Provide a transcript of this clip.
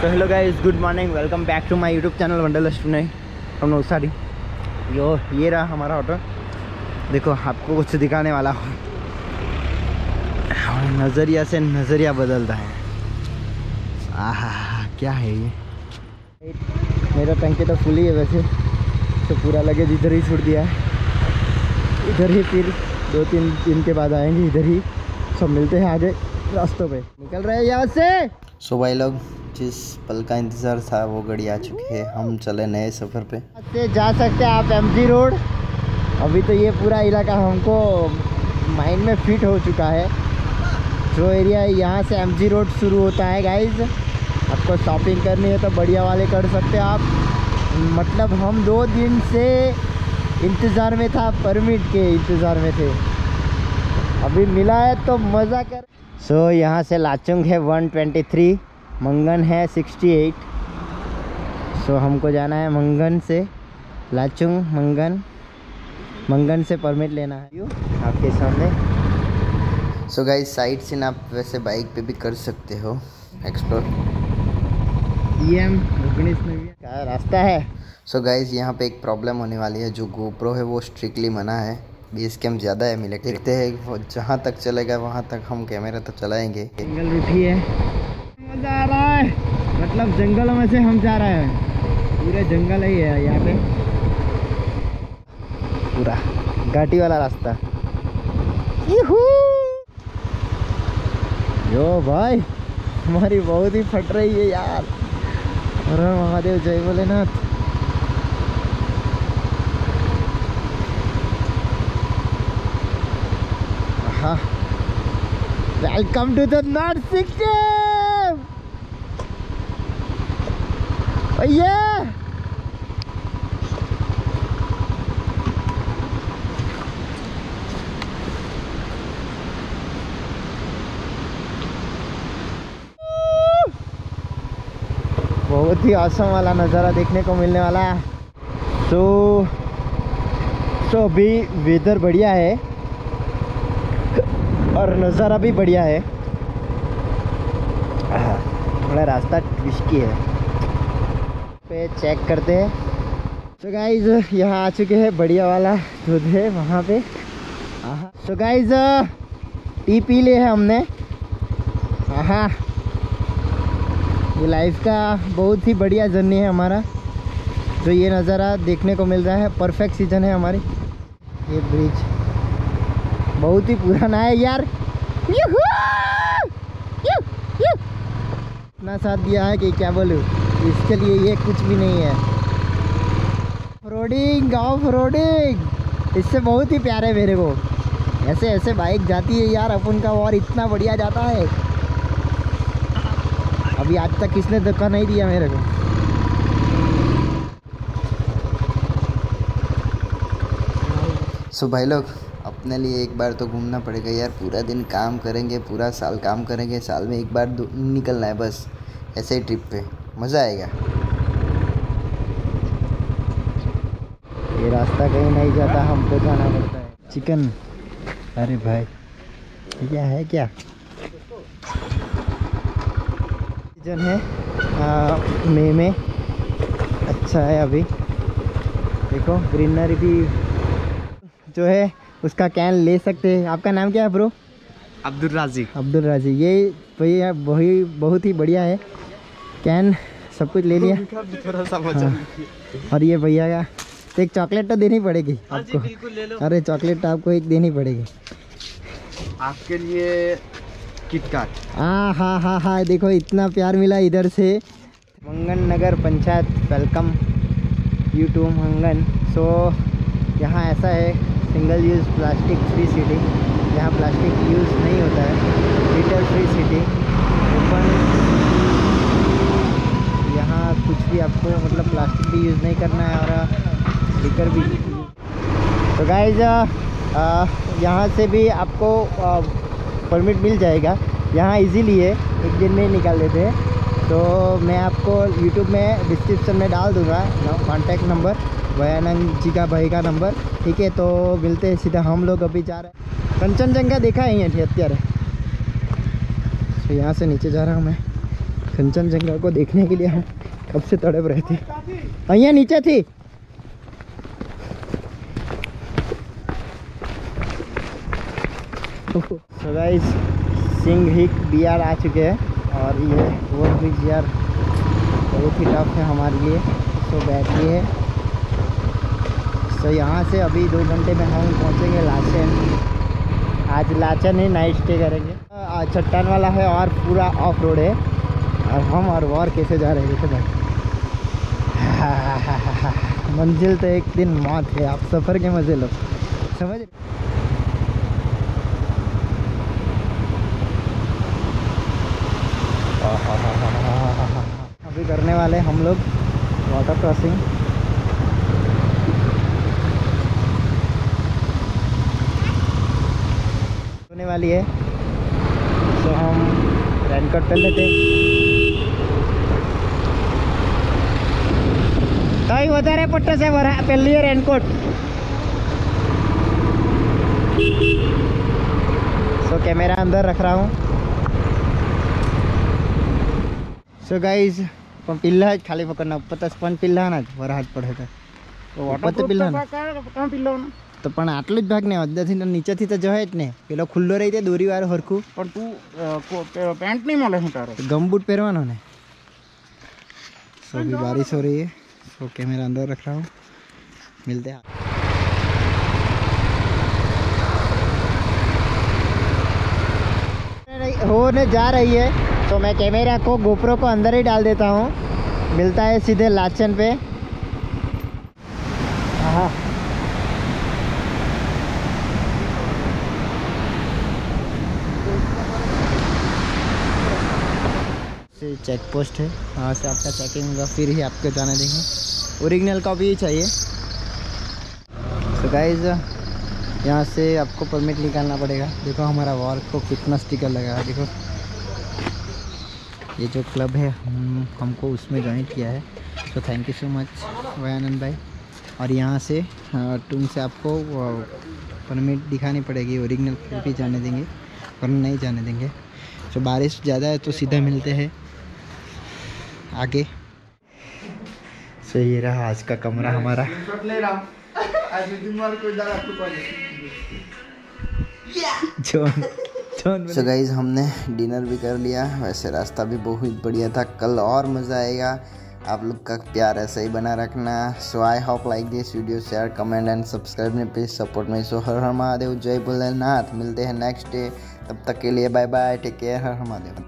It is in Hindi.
तो hello guys good morning welcome back to my YouTube channel wanderlust नहीं हम नौसारी यो, ये रहा हमारा ऑटो देखो, आपको कुछ दिखाने वाला हो। नज़रिया से नज़रिया बदलता है। आहा, क्या है ये? मेरा टंकी तो फुल ही है वैसे। तो पूरा लगेज इधर ही छोड़ दिया है। इधर ही फिर दो तीन दिन के बाद आएँगे इधर ही। सब मिलते हैं आगे रास्तों पे। निकल रहे हैं यहाँ से। सो भाई लोग जिस पल का इंतज़ार था वो घड़ी आ चुकी है। हम चले नए सफ़र पे। जा सकते हैं आप एमजी रोड अभी तो ये पूरा इलाका हमको माइंड में फिट हो चुका है। जो एरिया यहाँ से एमजी रोड शुरू होता है गाइज़ आपको शॉपिंग करनी है तो बढ़िया वाले कर सकते हैं आप। मतलब हम दो दिन से इंतज़ार में था परमिट के इंतज़ार में थे। अभी मिला है तो मज़ा कर। सो so, यहाँ से लाचुंग है 123 मंगन है 68 सो हमको जाना है मंगन से लाचुंग, मंगन मंगन से परमिट लेना है। आपके सामने। सो गाइस साइड सीन आप वैसे बाइक पे भी कर सकते हो। एक्सप्लोर एम क्या रास्ता है? सो so गाइज़ यहाँ पे एक प्रॉब्लम होने वाली है। जो गोप्रो है, वो स्ट्रिक्टली मना है। बीस कैम ज़्यादा है मिले देखते हैं। जहाँ तक चलेगा, वहाँ तक हम कैमरा तो चलाएँगे। जंगल रूठी है। मज़ा आ रहा है। मतलब जंगलों में से हम जा रहे हैं। पूरे जंगल ही है यहाँ पे। पूरा घाटी वाला रास्ता। यो भाई, हमारी बहुत ही फट रही है यार। अरे महादेव जय Bholenath. Welcome to the north Sikkim भैया। बहुत ही आसम वाला नज़ारा देखने को मिलने वाला है। तो तो अभी वेदर बढ़िया है। और नज़ारा भी बढ़िया है। थोड़ा रास्ता रिस्की है। पे चेक करते हैं। तो गाइज़ यहाँ आ चुके हैं बढ़िया वाला दूध है वहाँ पे। तो गाइज़ टी पी ले है हमने। हाँ ये लाइफ का बहुत ही बढ़िया जर्नी है हमारा। जो ये नज़ारा देखने को मिल रहा है परफेक्ट सीज़न है हमारी। ये ब्रिज बहुत ही पुराना है यार। इतना साथ दिया है कि क्या बोलूँ? इसके लिए ये कुछ भी नहीं है। रोडिंग ऑफ़ रोडिंग इससे बहुत ही प्यार है मेरे को। ऐसे ऐसे बाइक जाती है यार, अपन का और इतना बढ़िया जाता है। अभी आज तक किसने धक्का नहीं दिया मेरे को? सो भाई लोग, अपने लिए एक बार तो घूमना पड़ेगा यार। पूरा दिन काम करेंगे, पूरा साल काम करेंगे, साल में एक बार निकलना है बस। ऐसे ही ट्रिप पे। मज़ा आएगा। ये रास्ता कहीं नहीं जाता हमको जाना पड़ता है। चिकन। अरे भाई क्या है क्या? सीज़न है मई में अच्छा है अभी। देखो ग्रीनरी भी जो है उसका कैन ले सकते हैं। आपका नाम क्या है ब्रो? अब्दुल राज़ी अब्दुल राज़ी ये भैया वही बहुत ही बढ़िया है। कैन सब कुछ ले लिया। थोड़ा सा हाँ। और ये भैया का तो एक चॉकलेट तो देनी पड़ेगी हाँ आपको। अरे चॉकलेट तो आपको एक देनी पड़ेगी। आपके लिए किटकाट हाँ हाँ हाँ हाँ देखो इतना प्यार मिला इधर से। Mangan Nagar Panchayat welcome you to Mangan. So यहाँ ऐसा है single use plastic free city यहाँ प्लास्टिक यूज़ नहीं होता है लिटर फ्री सिटी ओपन यहाँ कुछ भी आपको मतलब प्लास्टिक भी यूज़ नहीं करना है और लिकर भी। तो गाइज़ यहाँ से भी आपको परमिट मिल जाएगा। यहाँ इजीली है, एक दिन में निकाल देते हैं। तो मैं आपको यूट्यूब में डिस्क्रिप्शन में डाल दूँगा कॉन्टैक्ट नंबर भयानंद जी का भाई का नंबर ठीक है? तो मिलते हैं सीधा, हम लोग अभी जा रहे हैं। कंचनजंगा देखा है यहाँ अत्यारे तो यहाँ से नीचे जा रहा हूँ मैं। कंचनजंगा को देखने के लिए। हम कब से तड़प रहे थे અહીંયા નીચેથી तो गाइस सिंह हिक बी आर आ चुके हैं और ये ओवर ब्रिज यार बहुत ही टफ है हमारे लिए तो बैटरी है तो यहाँ से अभी दो घंटे में हम पहुँचेंगे लाचन आज लाचन ही नाइट स्टे करेंगे आज चट्टान वाला है और पूरा ऑफ रोड है और हम और वॉर कैसे जा रहे हैं देखो भाई मंजिल तो एक दिन मौत है, आप सफ़र के मज़े लो। समझ? अभी करने वाले हम लोग वाटर क्रॉसिंग होने वाली है। तो हम रेनकोट पहन लेते કઈ વધારે પટ્ટો છે વરા પહેલી રેનકોટ सो कैमरा अंदर रख रहा हूँ सो गाइज પણ પિલ્લા જ ખાલી પકડના ઉપર તો સ્પંજ પિલ્લાના જ વરહાદ પડે તો ઉપર તો પિલ્લાના તો પણ આટલું જ ભાગ ને અંદરથી ને નીચેથી તો જવાય જ ને પેલો ખુલ્લો રહી જાય દોરીવાળો હરખું પણ તું પેન્ટ નહીં મળે હું તારો तो गम बूट पहनवाना ने सो अभी सो कैमरा अंदर रख रहा हूँ। मिलते हैं। होने जा रही है तो मैं कैमरा को, गोप्रो को अंदर ही डाल देता हूँ। मिलता है सीधे लाचन पे। हाँ चेक पोस्ट है वहाँ से आपका चेकिंग होगा, फिर ही आपको जाने देंगे। ओरिजिनल कॉपी ही चाहिए। तो गाइज़ यहाँ से आपको परमिट निकालना पड़ेगा। देखो हमारा वॉल को कितना स्टिकर लगा है, देखो। ये जो क्लब है, हम, हमको उसमें ज्वाइन किया है। तो thank you so much Vayanand भाई। और यहाँ से टूम से आपको परमिट दिखानी पड़ेगी। ओरिजिनल भी जाने देंगे, वरना नहीं जाने देंगे। तो बारिश ज़्यादा है तो सीधा मिलते हैं। आगे। सो ये रहा आज का कमरा हमारा। जॉन सो गाइज़ हमने डिनर भी कर लिया वैसे रास्ता भी बहुत बढ़िया था कल और मज़ा आएगा। आप लोग का प्यार ऐसा ही बना रखना। So I hope like this video share comment and subscribe में प्लीज़ सपोर्ट में सो हर हर महादेव जय भोलेनाथ। मिलते हैं नेक्स्ट डे तब तक के लिए बाय बाय टेक केयर हर हर महादेव।